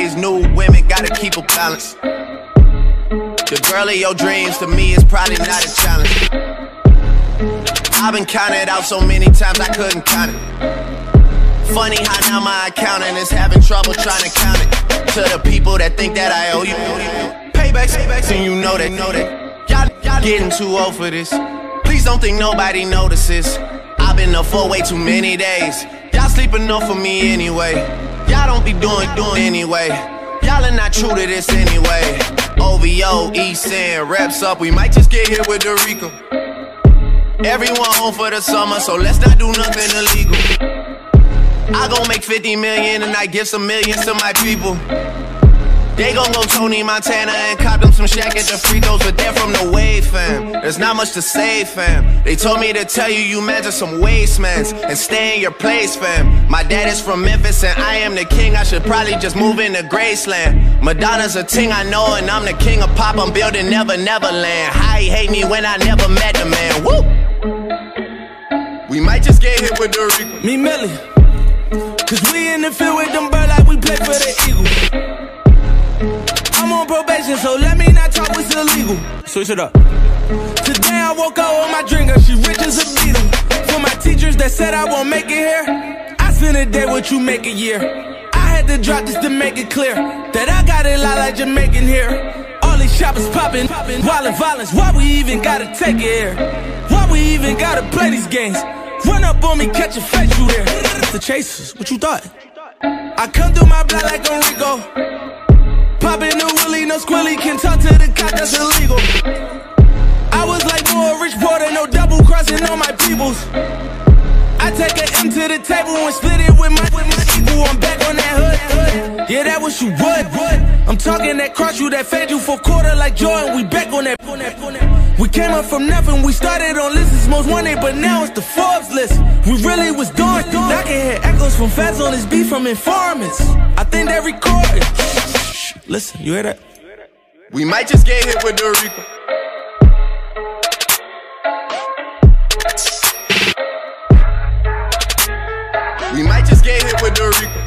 Ways, new women, gotta keep a balance. The girl of your dreams to me is probably not a challenge. I've been counted out so many times I couldn't count it. Funny how now my accountant is having trouble trying to count it. To the people that think that I owe you. Paybacks, paybacks, and you know that, know that. Y'all, y'all getting too old for this. Please don't think nobody notices. I've been up for way too many days. Y'all sleep enough for me anyway. Y'all don't be doing, doing anyway. Y'all are not true to this anyway. OVO, East End, reps up. We might just get hit with the Rico. Everyone home for the summer, so let's not do nothing illegal. I gon' make 50 million and I give some millions to my people. They gon' go Tony Montana and cop them some shack at the free throws, but they're from the wave, fam. There's not much to say, fam. They told me to tell you you measure some wastemans and stay in your place, fam. My dad is from Memphis and I am the king. I should probably just move into Graceland. Madonna's a ting I know, and I'm the king of pop. I'm building Never Neverland. How he hate me when I never met the man. Woo! We might just get hit with the Rico. Me Millie. Cause we in the field with them bird like we play for the Eagles. I'm on probation, so let me not talk what's illegal. Switch it up. Today I woke up with my drinker, she rich as a beetle. For my teachers that said I won't make it here, I spend a day what you make a year. I had to drop this to make it clear that I got it lot like Jamaican here. All these shoppers popping, popping, violent violence. Why we even gotta take it here? Why we even gotta play these games? Run up on me, catch a face, you there. The chasers, what you thought? I come through my block like Enrico. Poppin' the willy, no squilly, can talk to the cop, that's illegal. I was like more rich porter, no double crossing on my peoples. I take an M to the table and split it with my, with my equal. I'm back on that hood. Yeah, that was you would. I'm talking that cross you, that fed you for quarter like Jordan. We back on that. We came up from nothing, we started on lists most wanted, but now it's the Forbes list. We really was doing. I can hear echoes from feds on this beat from informants. I think they recorded. Listen, you hear that? We might just get hit with the Rico. We might just get hit with the Rico.